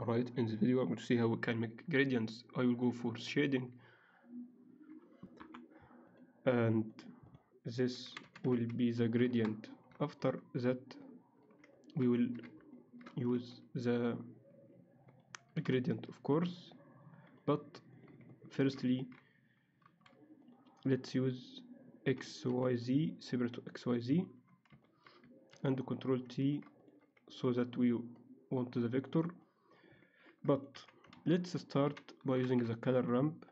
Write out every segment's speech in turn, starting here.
Alright, in this video I'm going to see how we can make gradients. I will go for shading and this will be the gradient. After that we will use the gradient of course but firstly let's use xyz separate to xyz and control T so that we want the vector but let's start by using the color ramp.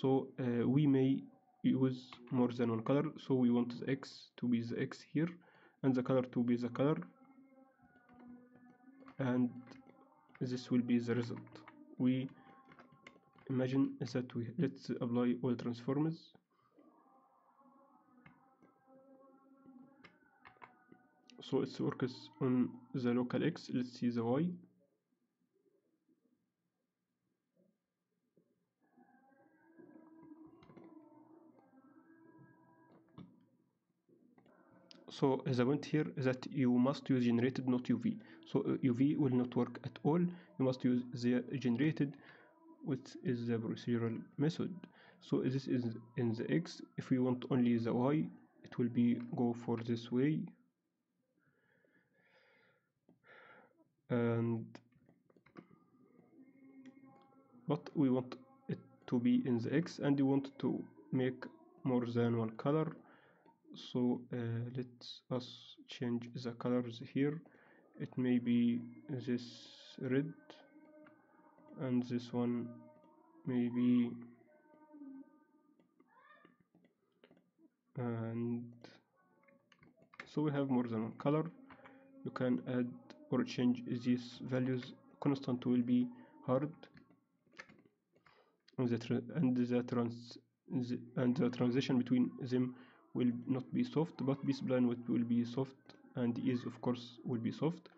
So uh, we may use more than one color. So we want the x to be the x here and the color to be the color. And this will be the result. We imagine that we let's apply all transforms so it works on the local x. Let's see the y so the point here is that you must use generated not UV so uh, UV will not work at all. You must use the generated which is the procedural method. So this is in the X. If we want only the Y it will be go for this way. And but we want it to be in the X and we want to make more than one color so uh, let us change the colors here. It may be this red and this one maybe and so we have more than one color. You can add or change these values. Constant will be hard. And the, and the trans and the transition between them will not be soft but b spline will be soft and is of course will be soft.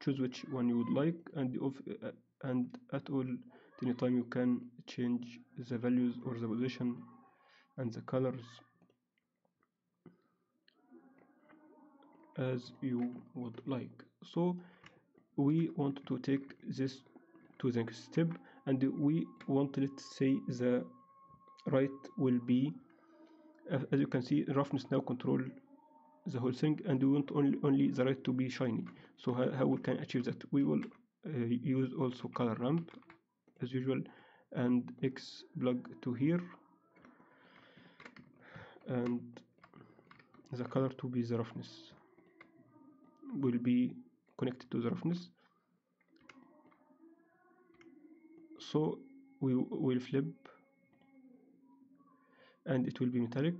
Choose which one you would like and of uh, and at all any time you can change the values or the position and the colors as you would like. So we want to take this to the next step and we want let's say the right will be as you can see roughness now control the whole thing and we want only only the right to be shiny. So how, how we can achieve that? We will uh, use also color ramp as usual and x plug to here and the color to be the roughness will be connected to the roughness. So we will flip and it will be metallic.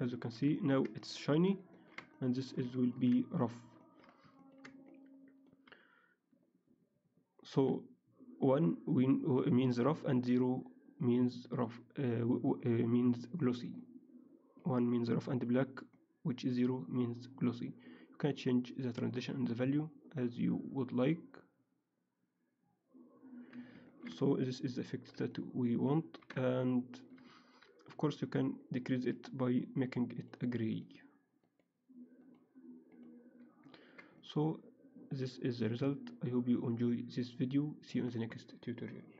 As you can see now it's shiny and this is will be rough. So one means rough and zero means rough uh, uh, means glossy. One means rough and black which is zero means glossy. You can change the transition and the value as you would like so this is the effect that we want and of course you can decrease it by making it a gray. So this is the result. I hope you enjoy this video. See you in the next tutorial